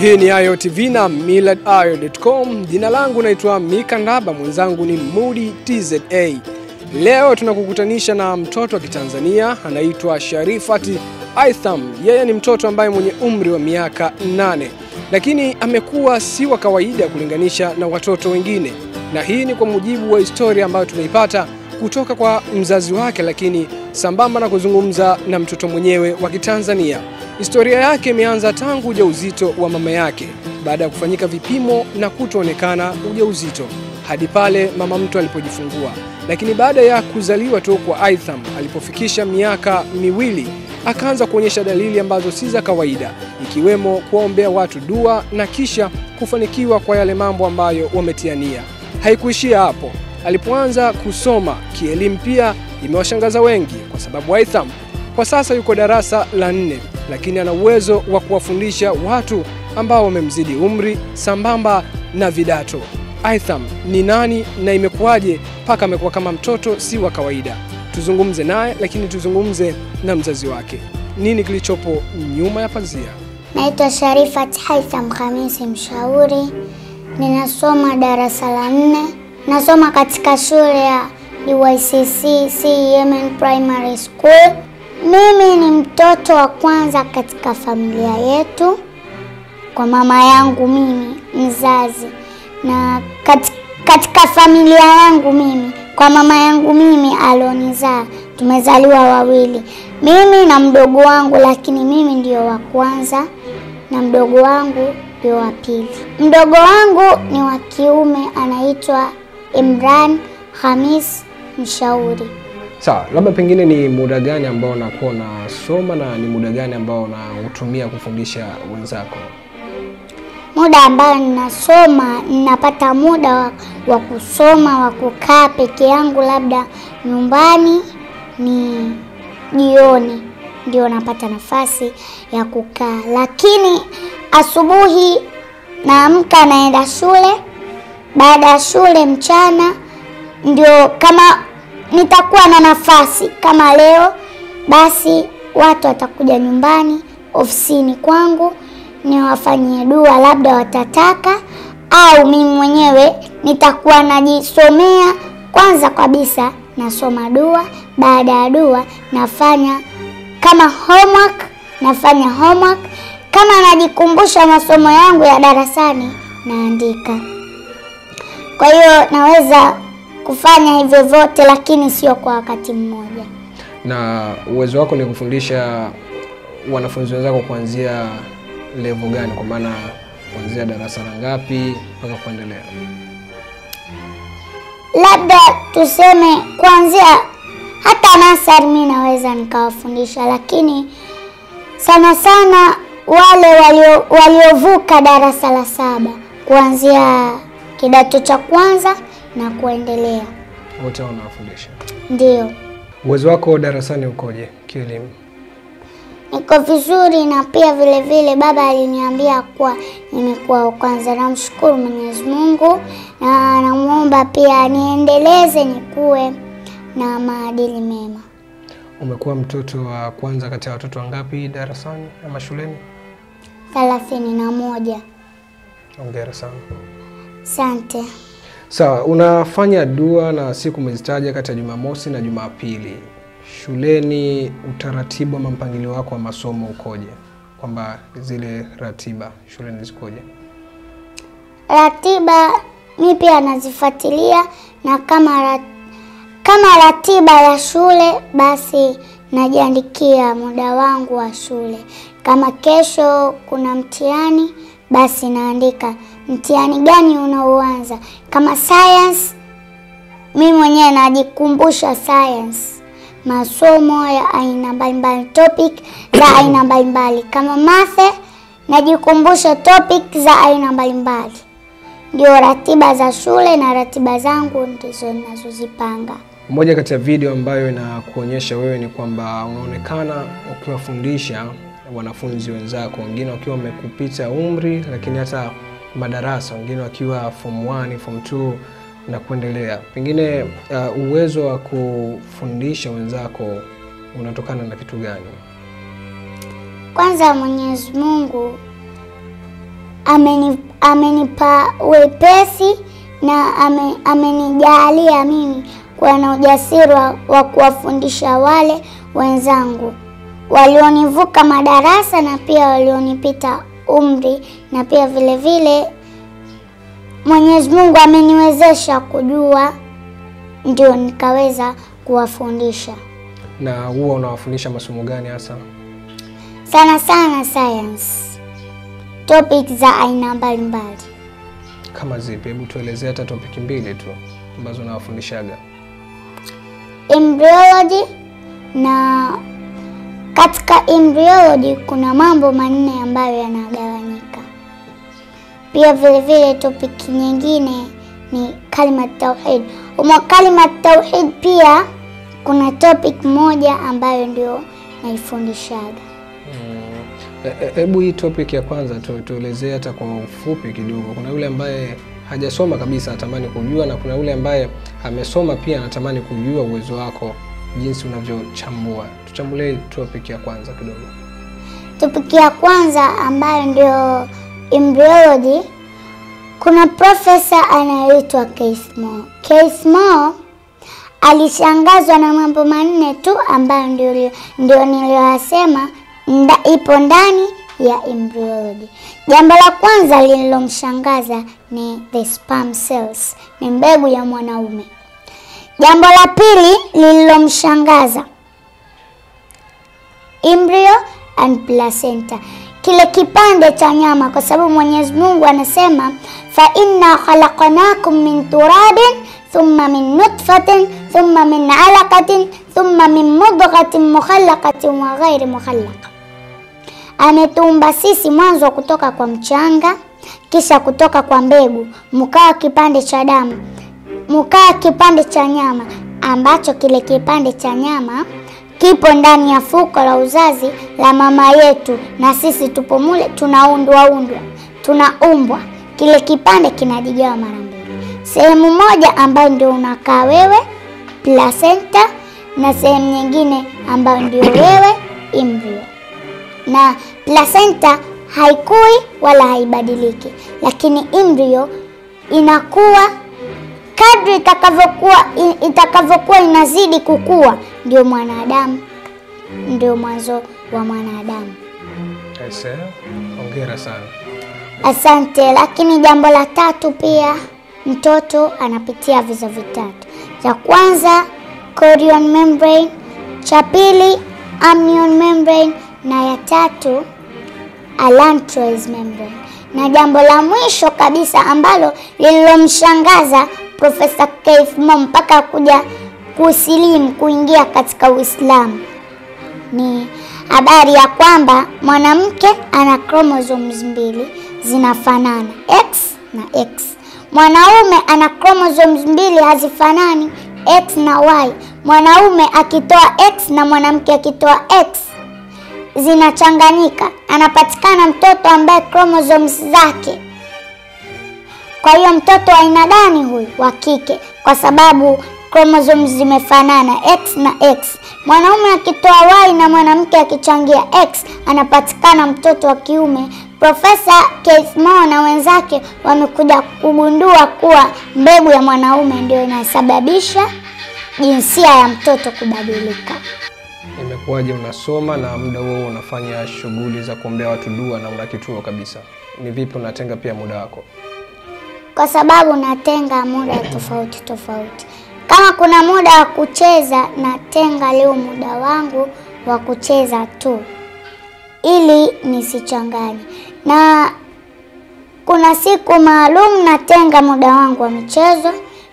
Hii ni Ayo TV na millardayo.com. Jina langu naitwa Mika Ndaba, mwenzangu ni Mudi TZA. Leo tunakukutanisha na mtoto wa Kitanzania anaitwa Sharifati Aitham. Yeye ni mtoto ambaye mwenye umri wa miaka nane, lakini amekuwa si wa kawaida kulinganisha na watoto wengine, na hii ni kwa mujibu wa historia ambayo tumeipata kutoka kwa mzazi wake, lakini sambamba na kuzungumza na mtoto mwenyewe wa Kitanzania. Historia yake imeanza tangu ujauzito wa mama yake baada ya kufanyika vipimo na kutoonekana ujauzito hadi pale mama mtu alipojifungua. Lakini baada ya kuzaliwa tu kwa Aitham, alipofikisha miaka miwili, akaanza kuonyesha dalili ambazo si za kawaida, ikiwemo kuwaombea watu dua na kisha kufanikiwa kwa yale mambo ambayo wametiania. Haikuishia hapo. Alipoanza kusoma kielimu pia imewashangaza wengi, kwa sababu Aitham kwa sasa yuko darasa la nne, lakini ana uwezo wa kuwafundisha watu ambao wamemzidi umri sambamba na vidato. Aitham ni nani na imekuwaje mpaka amekuwa kama mtoto si wa kawaida? Tuzungumze naye, lakini tuzungumze na mzazi wake. Nini kilichopo nyuma ya pazia? Naitwa Sharifat Haitham Khamisi Mshauri, ninasoma darasa la nne, nasoma katika shule ya UICC CEMN Primary School. Mimi ni mtoto wa kwanza katika familia yetu. Kwa mama yangu mimi mzazi, na kat, katika familia yangu mimi kwa mama yangu mimi alionizaa, tumezaliwa wawili, mimi na mdogo wangu, lakini mimi ndio wa kwanza. Na mdogo wangu ndio wa pili. Mdogo wangu ni wa kiume, anaitwa Imran Hamis Mshauri. Sawa, labda pengine ni muda gani ambao unakuwa unasoma na ni muda gani ambao unautumia kufundisha wenzako? Muda ambao ninasoma, ninapata muda wa, kusoma wa kukaa peke yangu, labda nyumbani, ni jioni ndio napata nafasi ya kukaa, lakini asubuhi naamka naenda shule. Baada ya shule mchana ndio kama nitakuwa na nafasi kama leo, basi watu watakuja nyumbani ofisini kwangu niwafanyie dua, labda watataka, au mimi mwenyewe nitakuwa najisomea. Kwanza kabisa nasoma dua, baada ya dua nafanya kama homework, nafanya homework. Kama najikumbusha masomo yangu ya darasani naandika. Kwa hiyo naweza kufanya hivyo vyote, lakini sio kwa wakati mmoja. Na uwezo wako ni kufundisha wanafunzi wenzako kuanzia level gani? Kwa maana kuanzia darasa la ngapi mpaka kuendelea? Labda tuseme kuanzia hata nasari mi naweza nikawafundisha, lakini sana sana wale waliovuka walio waliovuka darasa la saba kuanzia kidato cha kwanza na kuendelea, Wote unawafundisha. ndio Uwezo wako darasani ukoje kielimu? niko vizuri, na pia vile vile baba aliniambia kuwa nimekuwa wa kwanza. Namshukuru Mwenyezi Mungu na namwomba pia niendeleze nikuwe na maadili mema. Umekuwa mtoto wa kwanza kati ya watoto wangapi darasani ama shuleni? thelathini na moja. Hongera sana. Asante. Sawa, unafanya dua na siku umezitaja kati ya Jumamosi na Jumapili. Shuleni utaratibu ama mpangilio wako wa masomo ukoje? Kwamba zile ratiba shuleni zikoje? Ratiba mi pia nazifuatilia, na kama rat, kama ratiba ya shule basi najiandikia muda wangu wa shule. Kama kesho kuna mtihani, basi naandika mtihani gani unaoanza. Kama science, mi mwenyewe najikumbusha science, masomo ya aina mbalimbali, topic za aina mbalimbali. Kama mathe, najikumbusha topic za aina mbalimbali. Ndio ratiba za shule na ratiba zangu ndizo ninazozipanga. Moja kati ya video ambayo inakuonyesha wewe ni kwamba unaonekana ukiwafundisha wanafunzi wenzako, wengine wakiwa wamekupita umri, lakini hata madarasa, wengine wakiwa form 1, form 2 na kuendelea. Pengine uh, uwezo wa kufundisha wenzako unatokana na kitu gani? Kwanza Mwenyezi Mungu ameni, amenipa wepesi na ame, amenijalia mimi kuwa na ujasiri wa, wa kuwafundisha wale wenzangu walionivuka madarasa na pia walionipita umri na pia vile vile Mwenyezi Mungu ameniwezesha kujua ndio nikaweza kuwafundisha Na huwa unawafundisha masomo gani hasa? sana sana science topic za aina mbalimbali. Kama zipi? Hebu tueleze hata topic mbili tu ambazo unawafundishaga. embryology na katika embryology kuna mambo manne ambayo yanagawanyika. Pia vile vile topic nyingine ni kalimat tauhid. Umo kalimat tauhid pia kuna topic moja ambayo ndio naifundishaga. Hebu hii topic ya kwanza tu, tuelezee hata kwa ufupi kidogo. Kuna yule ambaye hajasoma kabisa anatamani kujua, na kuna yule ambaye amesoma pia anatamani kujua uwezo wako jinsi unavyochambua. Tuchambulie topic ya kwanza kidogo. Topic ya kwanza ambayo ndio embryology, kuna profesa anayeitwa Case Moore. Case Moore alishangazwa na mambo manne tu ambayo ndio, ndio niliyoyasema nda, ipo ndani ya embryology. Jambo la kwanza lililomshangaza ni the sperm cells, ni mbegu ya mwanaume. Jambo la pili lililomshangaza embryo and placenta, kile kipande cha nyama, kwa sababu Mwenyezi Mungu anasema fa inna khalaqnakum min turabin thumma min nutfatin thumma min alaqatin thumma min mudghatin mukhallaqatin wa ghairi mukhallaqa, ametuumba sisi mwanzo kutoka kwa mchanga, kisha kutoka kwa mbegu, mkawa kipande cha damu, mkawa kipande cha nyama, ambacho kile kipande cha nyama kipo ndani ya fuko la uzazi la mama yetu, na sisi tupo mule, tunaundwa undwa, tunaumbwa. Kile kipande kinajigawa mara mbili, sehemu moja ambayo ndio unakaa wewe placenta, na sehemu nyingine ambayo ndio wewe embryo. Na placenta haikui wala haibadiliki, lakini embryo inakuwa kadri itakavyokuwa itakavyokuwa inazidi kukua, ndio mwanadamu, ndio mwanzo wa mwanadamu. Hongera sana. Asante. Lakini jambo la tatu pia, mtoto anapitia viza vitatu. Cha kwanza chorion membrane, cha pili amnion membrane, na ya tatu allantois membrane. Na jambo la mwisho kabisa ambalo lililomshangaza Profesa Moore mpaka kuja kusilimu kuingia katika Uislamu ni habari ya kwamba mwanamke ana chromosomes mbili zinafanana X na X. Mwanaume ana chromosomes mbili hazifanani X na Y. Mwanaume akitoa X na mwanamke akitoa X zinachanganyika, anapatikana mtoto ambaye chromosomes zake kwa hiyo mtoto wa aina gani huyu? Wa kike, kwa sababu chromosomes zimefanana X na X. Mwanaume akitoa Y na mwanamke akichangia X, anapatikana mtoto wa kiume. Profesa Keith Moore na wenzake wamekuja kugundua kuwa mbegu ya mwanaume ndio inasababisha jinsia ya mtoto kubadilika. Imekuwaje unasoma na muda huo unafanya shughuli za kuombea watu dua na una kituo kabisa? Ni vipi unatenga pia muda wako? Kwa sababu natenga muda tofauti tofauti. Kama kuna muda wa kucheza, natenga leo muda wangu wa kucheza tu, ili nisichanganye, na kuna siku maalum natenga muda wangu wa michezo.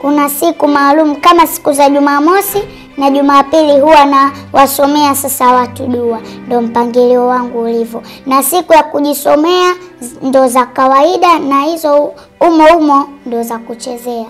Kuna siku maalum kama siku za Jumamosi na Jumapili huwa na wasomea sasa watu dua, ndo mpangilio wangu ulivyo, na siku ya kujisomea ndo za kawaida, na hizo umo umo ndo za kuchezea.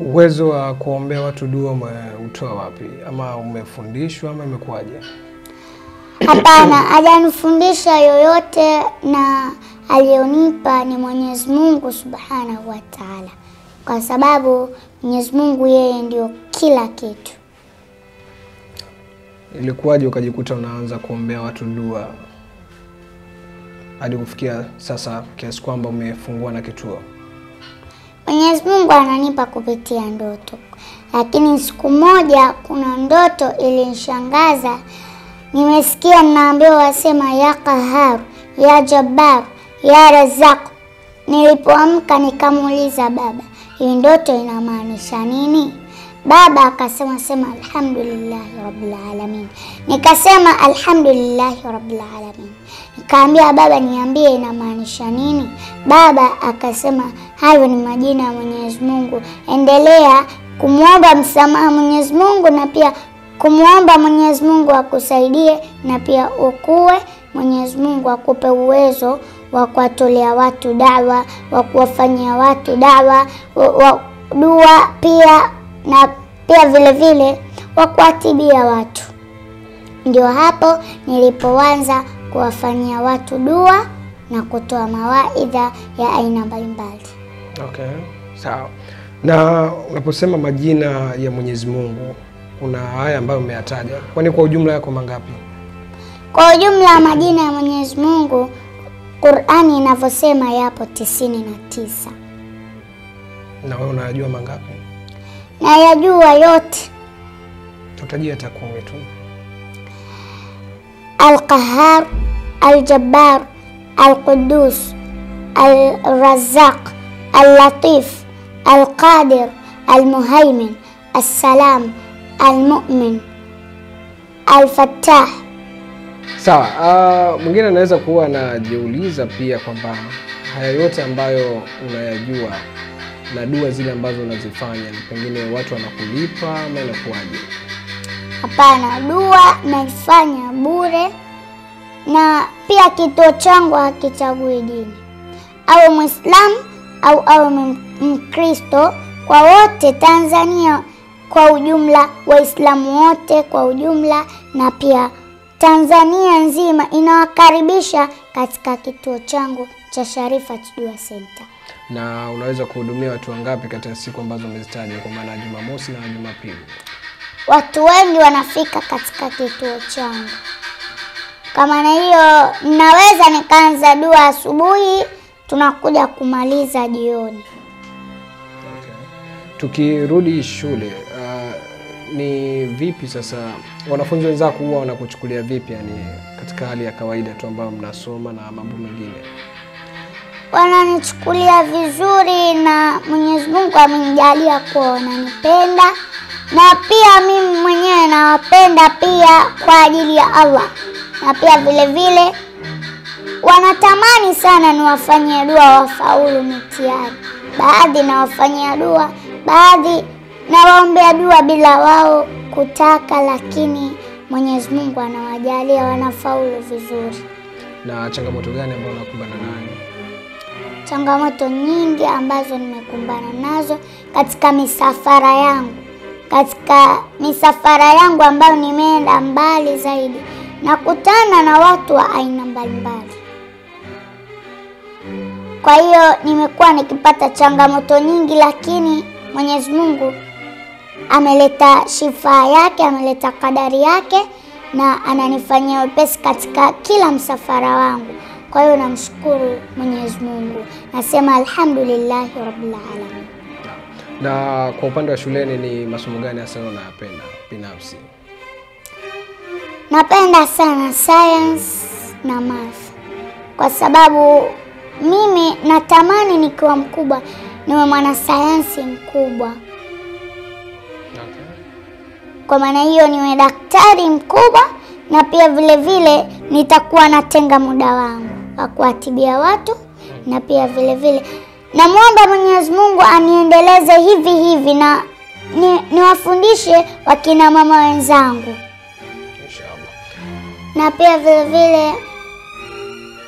Uwezo wa kuombea watu dua umeutoa wapi, ama umefundishwa ama imekuwaje? Hapana, hajanifundisha yoyote, na aliyonipa ni Mwenyezi Mungu Subhanahu wa Ta'ala, kwa sababu Mwenyezi Mungu yeye ndio kila kitu. Ilikuwaje ukajikuta unaanza kuombea watu dua? Hadi kufikia sasa kiasi kwamba umefungua na kituo? Mwenyezi Mungu ananipa kupitia ndoto, lakini siku moja kuna ndoto ilinishangaza. Nimesikia ninaambiwa wasema ya Qaharu, ya Jabbar, ya Razaq. Nilipoamka nikamuuliza baba, hii ndoto inamaanisha nini? Baba akasema sema alhamdulillahi rabbil alamin. Nikasema alhamdulillahi rabbil alamin. Nikaambia baba, niambie inamaanisha nini? Baba akasema hayo ni majina ya Mwenyezi Mungu, endelea kumwomba msamaha Mwenyezi Mungu na pia kumwomba Mwenyezi Mungu akusaidie na pia ukue, Mwenyezi Mungu akupe uwezo wa kuwatolea watu dawa, wa kuwafanyia watu dawa, wa, wa dua pia na pia vile vile wa kuwatibia watu. Ndio hapo nilipoanza kuwafanyia watu dua na kutoa mawaidha ya aina mbalimbali. Okay, sawa. Na unaposema majina ya Mwenyezi Mungu, kuna haya ambayo umeyataja, kwani kwa ujumla yako mangapi? Kwa ujumla majina ya Mwenyezi Mungu Qur'ani inavyosema yapo tisini na tisa Na wewe unayajua mangapi? Na yajua yote: Tutajia takumi kumi tu. Al-Qahhar, Al-Jabbar, Al-Quddus, Al-Razzaq, Al-Latif, Al-Qadir, Al-Muhaymin, Al-Salam, Al-Mu'min, Al-Fattah. Sawa. Uh, mwingine anaweza kuwa anajiuliza pia kwamba haya yote ambayo unayajua na dua zile ambazo unazifanya, pengine watu wanakulipa ama inakuwaje? Hapana, dua naifanya bure, na pia kituo changu hakichagui dini, awe Mwislamu au awe Mkristo, kwa wote Tanzania kwa ujumla, Waislamu wote kwa ujumla, na pia Tanzania nzima inawakaribisha katika kituo changu cha Sharifa Dua Center. Na unaweza kuhudumia watu wangapi katika siku ambazo umezitaja, kwa maana Jumamosi na Jumapili? Watu wengi wanafika katika kituo changu. Kwa maana hiyo, naweza nikaanza dua asubuhi, tunakuja kumaliza jioni. Okay. Tukirudi shule, uh, ni vipi sasa wanafunzi wenzako huwa wanakuchukulia vipi, yani katika hali ya kawaida tu ambayo mnasoma na mambo mengine? Wananichukulia vizuri na Mwenyezi Mungu amenijalia kuwa wananipenda, na pia mimi mwenyewe nawapenda pia kwa ajili ya Allah, na pia vile vile wanatamani sana niwafanyie dua wafaulu mitihani. Baadhi nawafanyia dua, baadhi nawaombea dua bila wao kutaka, lakini Mwenyezi Mungu anawajalia wanafaulu vizuri. Na changamoto gani ambayo unakumbana nayo? Changamoto nyingi ambazo nimekumbana nazo katika misafara yangu, katika misafara yangu ambayo nimeenda mbali zaidi, nakutana na watu wa aina mbalimbali. Kwa hiyo nimekuwa nikipata changamoto nyingi, lakini Mwenyezi Mungu ameleta shifaa yake, ameleta kadari yake na ananifanyia wepesi katika kila msafara wangu. Kwa hiyo namshukuru Mwenyezi Mungu, nasema alhamdulillahi rabbil alamin. Na kwa upande wa shuleni ni masomo gani hasa unayapenda binafsi? Napenda sana science na math kwa sababu mimi natamani nikiwa mkubwa niwe mwanasayansi mkubwa. Kwa maana hiyo niwe daktari mkubwa, na pia vile vile nitakuwa natenga muda wangu wa kuwatibia watu, na pia vile vile namwomba Mwenyezi Mungu aniendeleze hivi hivi na niwafundishe ni, wakina mama wenzangu, Inshallah. na pia vile vile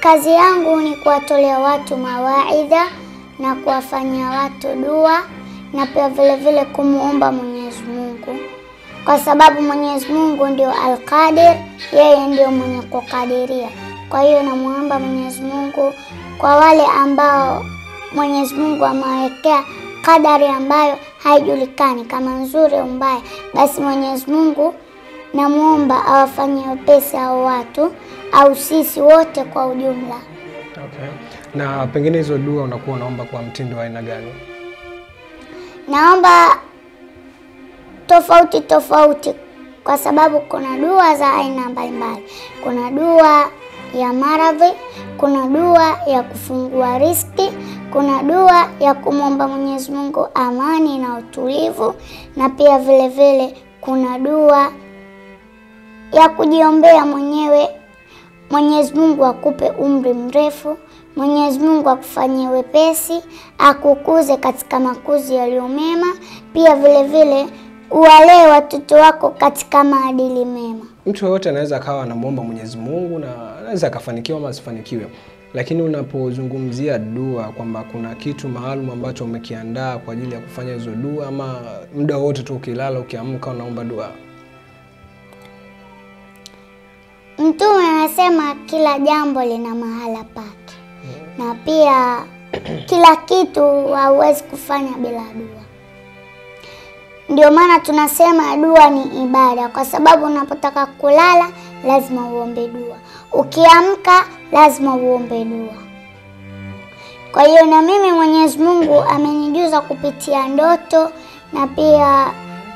kazi yangu ni kuwatolea watu mawaidha na kuwafanyia watu dua na pia vile vile kumuomba Mwenyezi Mungu, kwa sababu Mwenyezi Mungu ndio Alqadir, yeye ndio mwenye kukadiria. Kwa hiyo namuomba Mwenyezi Mungu kwa wale ambao Mwenyezi Mungu amewekea kadari ambayo haijulikani kama nzuri au mbaya, basi Mwenyezi Mungu namwomba awafanyie wepesi hao watu au sisi wote kwa ujumla. Na pengine hizo dua unakuwa unaomba kwa mtindo wa aina gani? Naomba tofauti tofauti, kwa sababu kuna dua za aina mbalimbali. Kuna dua ya maradhi, kuna dua ya kufungua riski, kuna dua ya kumwomba Mwenyezi Mungu amani na utulivu, na pia vile vile kuna dua ya kujiombea mwenyewe. Mwenyezi Mungu akupe umri mrefu, Mwenyezi Mungu akufanyie wepesi, akukuze katika makuzi yaliyo mema, pia vile vile uwalee watoto wako katika maadili mema. Mtu yoyote anaweza akawa anamwomba Mwenyezi Mungu na anaweza akafanikiwa ama asifanikiwe, lakini unapozungumzia dua kwamba kuna kitu maalum ambacho umekiandaa kwa ajili ya kufanya hizo dua, ama muda wote tu ukilala, ukiamka, unaomba dua? Mtume anasema kila jambo lina mahala pake, hmm. na pia kila kitu hauwezi kufanya bila dua. Ndio maana tunasema dua ni ibada, kwa sababu unapotaka kulala lazima uombe dua, ukiamka lazima uombe dua. Kwa hiyo na mimi Mwenyezi Mungu amenijuza kupitia ndoto, na pia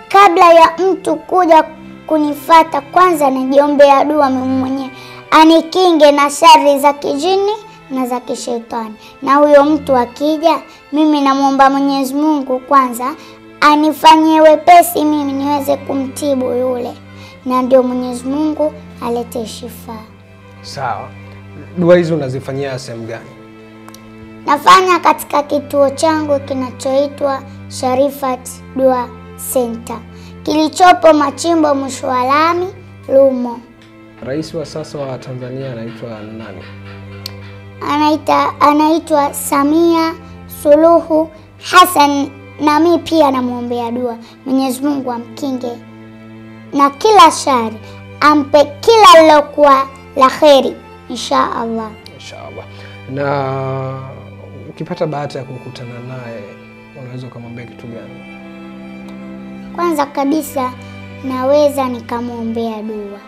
kabla ya mtu kuja kunifata, kwanza najiombea dua mimi mwenyewe, anikinge na shari za kijini na za kishetani. Na huyo mtu akija, mimi namwomba Mwenyezi Mungu kwanza anifanyie wepesi mimi niweze kumtibu yule, na ndio Mwenyezi Mungu alete shifaa. Sawa. Dua hizi unazifanyia sehemu gani? Nafanya katika kituo changu kinachoitwa Sharifat Dua Center kilichopo Machimbo, mwisho wa lami Lumo. Rais wa sasa wa Tanzania anaitwa nani? Anaita, anaitwa Samia Suluhu Hassan, na mi pia namwombea dua Mwenyezi Mungu amkinge na kila shari, ampe kila lilokuwa la kheri insha Allah. insha Allah. Na ukipata bahati ya kukutana naye unaweza ukamwambia kitu gani? Kwanza kabisa naweza nikamwombea dua,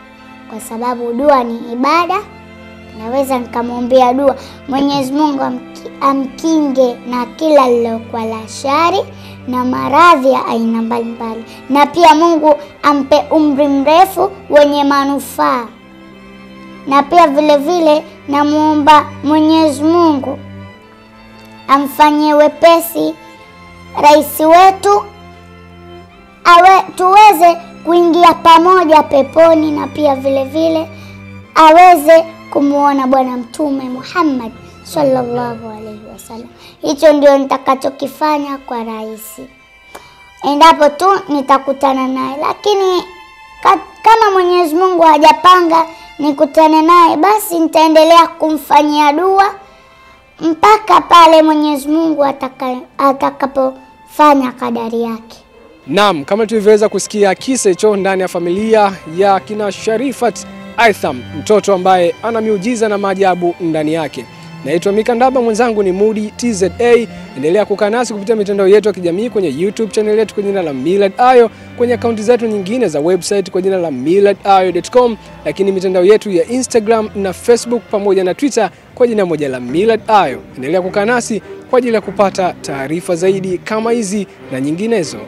kwa sababu dua ni ibada. Naweza nikamwombea dua. Mwenyezi Mungu amki, amkinge na kila lilokuwa la shari na maradhi ya aina mbalimbali, na pia Mungu ampe umri mrefu wenye manufaa, na pia vilevile vile namwomba Mwenyezi Mungu amfanyie wepesi rais wetu awe tuweze kuingia pamoja peponi na pia vilevile vile aweze kumwona Bwana Mtume Muhammad sallallahu alaihi wasallam. Hicho ndio nitakachokifanya kwa rais endapo tu nitakutana naye, lakini ka, kama Mwenyezi Mungu hajapanga nikutane naye, basi nitaendelea kumfanyia dua mpaka pale Mwenyezi Mungu ataka, atakapofanya kadari yake. Naam, kama tulivyoweza kusikia kisa hicho ndani ya familia ya kina Sharifat Aitham, mtoto ambaye ana miujiza na maajabu ndani yake. Naitwa Mika Ndaba, mwenzangu ni Mudi TZA. Endelea kukaa nasi kupitia mitandao yetu ya kijamii kwenye YouTube channel yetu kwa jina la Millard Ayo, kwenye akaunti zetu nyingine za website kwa jina la millardayo.com, lakini mitandao yetu ya Instagram na Facebook pamoja na Twitter kwa jina moja la Millard Ayo. Endelea kukaa nasi kwa ajili ya kupata taarifa zaidi kama hizi na nyinginezo.